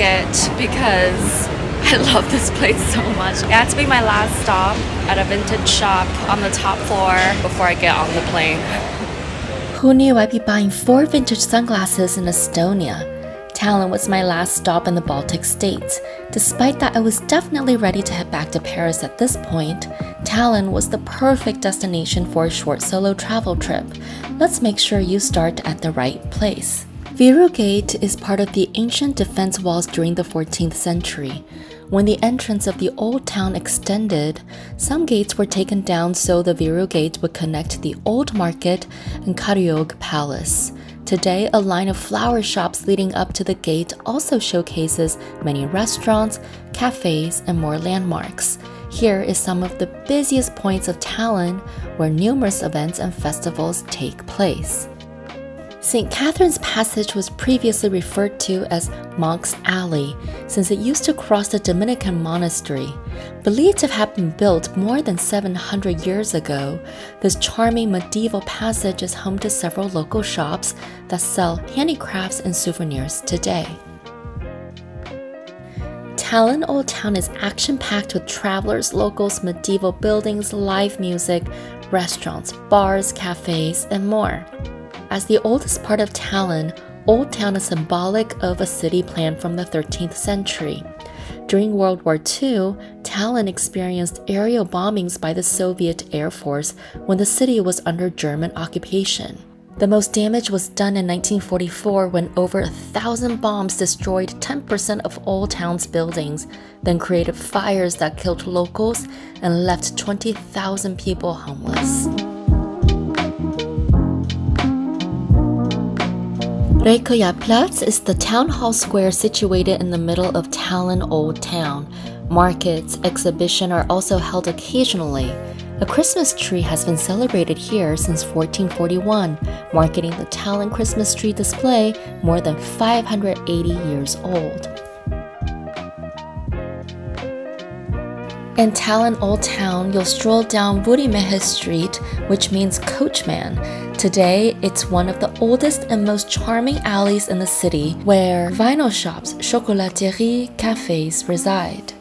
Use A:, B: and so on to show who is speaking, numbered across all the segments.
A: because I love this place so much. It had to be my last stop at a vintage shop on the top floor before I get on the plane.
B: Who knew I'd be buying four vintage sunglasses in Estonia? Tallinn was my last stop in the Baltic states. Despite that, I was definitely ready to head back to Paris at this point. Tallinn was the perfect destination for a short solo travel trip. Let's make sure you start at the right place. Viru Gate is part of the ancient defense walls during the 14th century. When the entrance of the old town extended, some gates were taken down so the Viru Gate would connect the old market and Kadriorg Palace. Today, a line of flower shops leading up to the gate also showcases many restaurants, cafes, and more landmarks. Here is some of the busiest points of Tallinn where numerous events and festivals take place. St. Catherine's Passage was previously referred to as Monk's Alley since it used to cross the Dominican monastery. Believed to have been built more than 700 years ago, this charming medieval passage is home to several local shops that sell handicrafts and souvenirs today. Tallinn Old Town is action packed with travelers, locals, medieval buildings, live music, restaurants, bars, cafes, and more. As the oldest part of Tallinn, Old Town is symbolic of a city plan from the 13th century. During World War II, Tallinn experienced aerial bombings by the Soviet Air Force when the city was under German occupation. The most damage was done in 1944 when over a thousand bombs destroyed 10% of Old Town's buildings, then created fires that killed locals and left 20,000 people homeless. Raekoja plats is the town hall square situated in the middle of Tallinn Old Town. Markets, exhibition are also held occasionally. A Christmas tree has been celebrated here since 1441, marking the Tallinn Christmas tree display more than 580 years old. In Tallinn Old Town, you'll stroll down Voorimehe Street, which means coachman. Today, it's one of the oldest and most charming alleys in the city where vinyl shops, chocolaterie, cafes reside.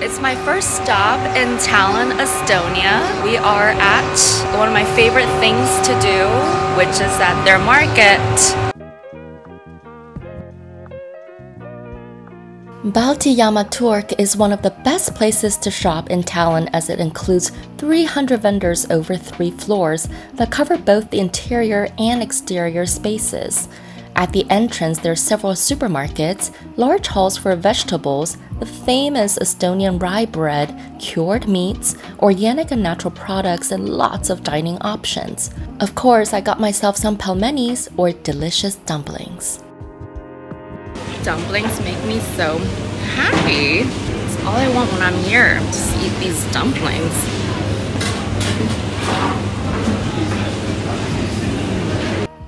A: It's my first stop in Tallinn, Estonia. We are at one of my favorite things to do, which is at their market.
B: Balti Jaama Turg is one of the best places to shop in Tallinn as it includes 300 vendors over three floors that cover both the interior and exterior spaces. At the entrance, there are several supermarkets, large halls for vegetables, the famous Estonian rye bread, cured meats, organic and natural products, and lots of dining options. Of course, I got myself some pelmenis or delicious dumplings
A: dumplings make me so happy. It's all I want when I'm here, just eat these dumplings.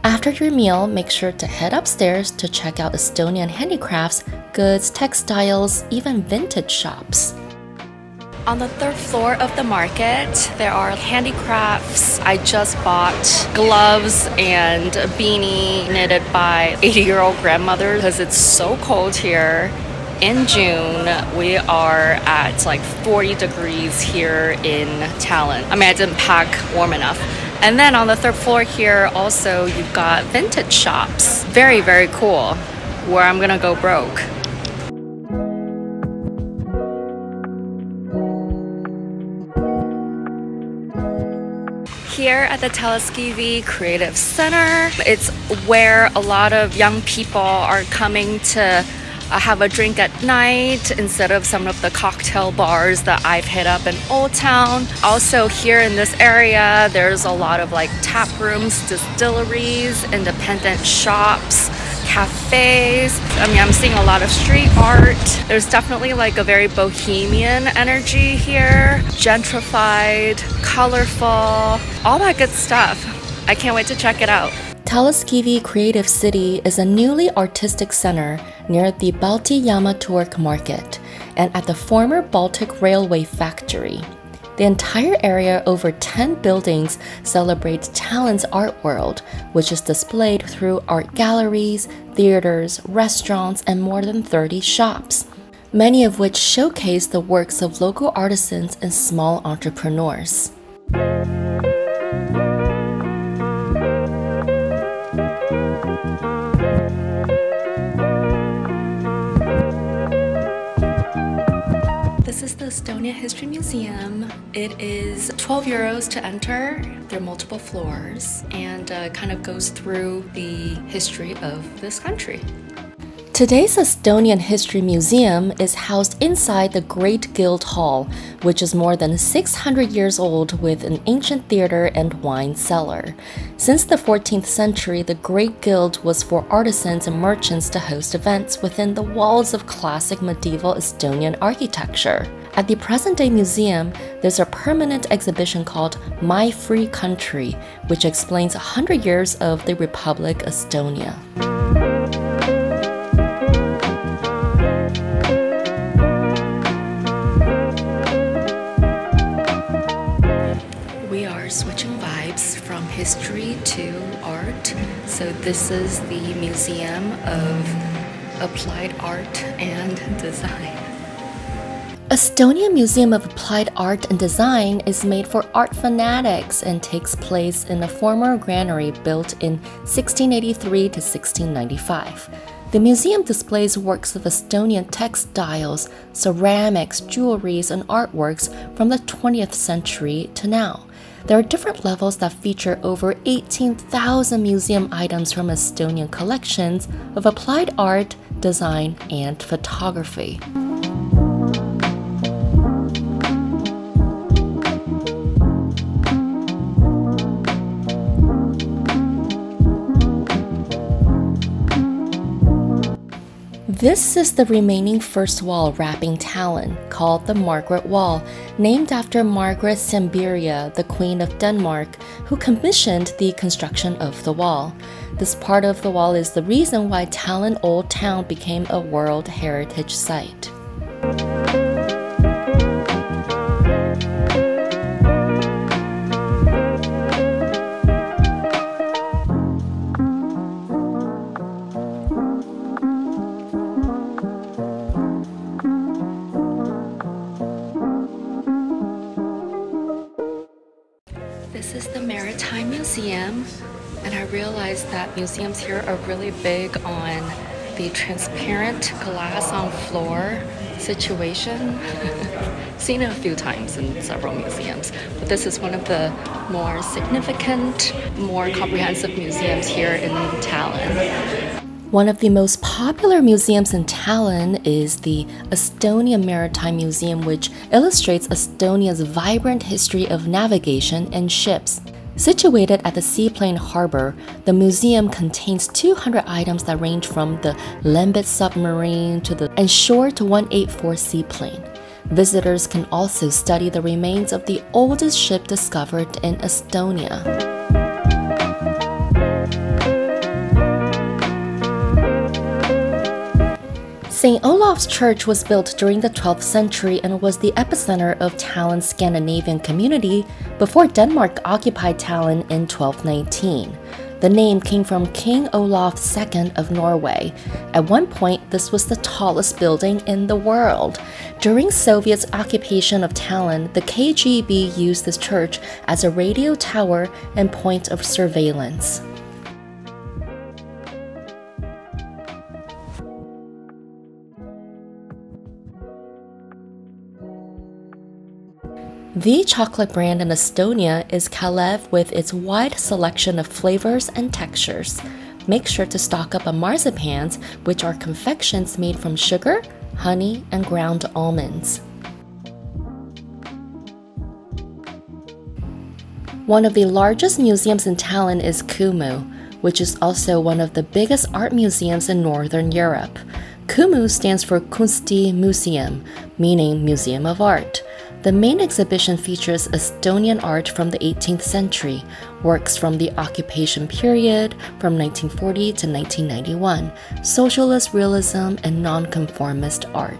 B: After your meal, make sure to head upstairs to check out Estonian handicrafts, goods, textiles, even vintage shops.
A: On the third floor of the market, there are handicrafts. I just bought gloves and a beanie knitted by 80 year old grandmother because it's so cold here. In June, we are at like 40 degrees here in Tallinn. I mean, I didn't pack warm enough. And then on the third floor here, also, you've got vintage shops. Very, very cool. Where I'm gonna go broke. Here at the Telliskivi Creative Center. It's where a lot of young people are coming to uh, have a drink at night instead of some of the cocktail bars that I've hit up in Old Town. Also, here in this area, there's a lot of like tap rooms, distilleries, independent shops cafes. I mean, I'm seeing a lot of street art. There's definitely like a very bohemian energy here. Gentrified, colorful, all that good stuff. I can't wait to check it out.
B: Telliskivi Creative City is a newly artistic center near the Balti Jaama Turg market and at the former Baltic Railway factory. The entire area, over 10 buildings, celebrates Tallinn's art world, which is displayed through art galleries, theaters, restaurants, and more than 30 shops, many of which showcase the works of local artisans and small entrepreneurs. Estonia History Museum. It is 12 euros to enter. There are multiple floors and uh, kind of goes through the history of this country. Today's Estonian History Museum is housed inside the Great Guild Hall, which is more than 600 years old with an ancient theater and wine cellar. Since the 14th century, the Great Guild was for artisans and merchants to host events within the walls of classic medieval Estonian architecture. At the present day museum, there's a permanent exhibition called My Free Country, which explains 100 years of the Republic Estonia. We are switching vibes from history to art. So, this is the Museum of Applied Art and Design. Estonia Museum of Applied Art and Design is made for art fanatics and takes place in a former granary built in 1683 to 1695. The museum displays works of Estonian textiles, ceramics, jewelries, and artworks from the 20th century to now. There are different levels that feature over 18,000 museum items from Estonian collections of applied art, design, and photography. This is the remaining first wall wrapping Tallinn, called the Margaret Wall, named after Margaret Sambiria, the Queen of Denmark, who commissioned the construction of the wall. This part of the wall is the reason why Tallinn Old Town became a World Heritage Site. Museums here are really big on the transparent glass on floor situation. Seen it a few times in several museums, but this is one of the more significant, more comprehensive museums here in Tallinn. One of the most popular museums in Tallinn is the Estonia Maritime Museum, which illustrates Estonia's vibrant history of navigation and ships. Situated at the seaplane harbor, the museum contains 200 items that range from the Lembit submarine to the Enshore 184 seaplane. Visitors can also study the remains of the oldest ship discovered in Estonia. St. Olaf's Church was built during the 12th century and was the epicenter of Tallinn's Scandinavian community before Denmark occupied Tallinn in 1219. The name came from King Olaf II of Norway. At one point, this was the tallest building in the world. During Soviet's occupation of Tallinn, the KGB used this church as a radio tower and point of surveillance. The chocolate brand in Estonia is Kalev with its wide selection of flavors and textures. Make sure to stock up on marzipans, which are confections made from sugar, honey, and ground almonds. One of the largest museums in Tallinn is Kumu, which is also one of the biggest art museums in Northern Europe. Kumu stands for Kunstimuseum, meaning Museum of Art. The main exhibition features Estonian art from the 18th century, works from the occupation period from 1940 to 1991, socialist realism, and nonconformist art.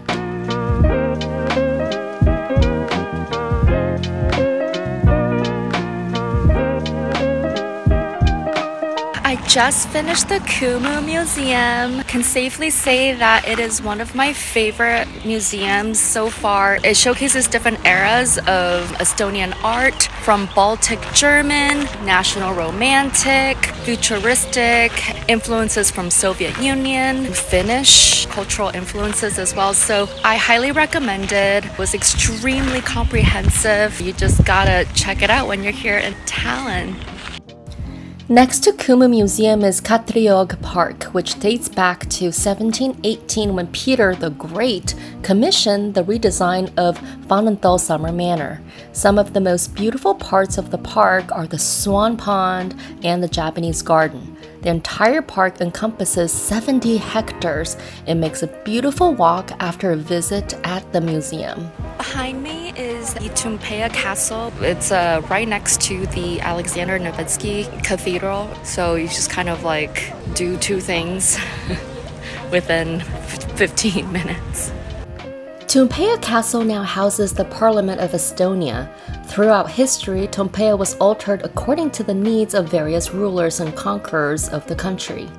A: Just finished the Kumu Museum. Can safely say that it is one of my favorite museums so far. It showcases different eras of Estonian art from Baltic German, National Romantic, futuristic, influences from Soviet Union, Finnish cultural influences as well. So I highly recommend it. it was extremely comprehensive. You just gotta check it out when you're here in Tallinn.
B: Next to Kumu Museum is Kadrioru Park, which dates back to 1718 when Peter the Great commissioned the redesign of Vanhanto Summer Manor. Some of the most beautiful parts of the park are the Swan Pond and the Japanese Garden. The entire park encompasses 70 hectares. It makes a beautiful walk after a visit at the museum.
A: Behind me is the Toompea Castle. It's uh, right next to the Alexander Nevsky Cathedral. So you just kind of like do two things within 15 minutes.
B: Toompea Castle now houses the Parliament of Estonia. Throughout history, Toompea was altered according to the needs of various rulers and conquerors of the country.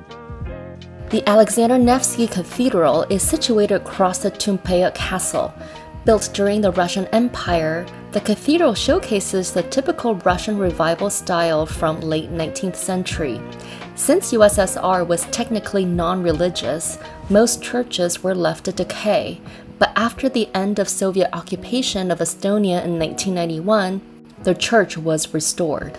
B: The Alexander Nevsky Cathedral is situated across the Toompea Castle. Built during the Russian Empire, the cathedral showcases the typical Russian revival style from late 19th century. Since USSR was technically non-religious, most churches were left to decay, but after the end of Soviet occupation of Estonia in 1991, the church was restored.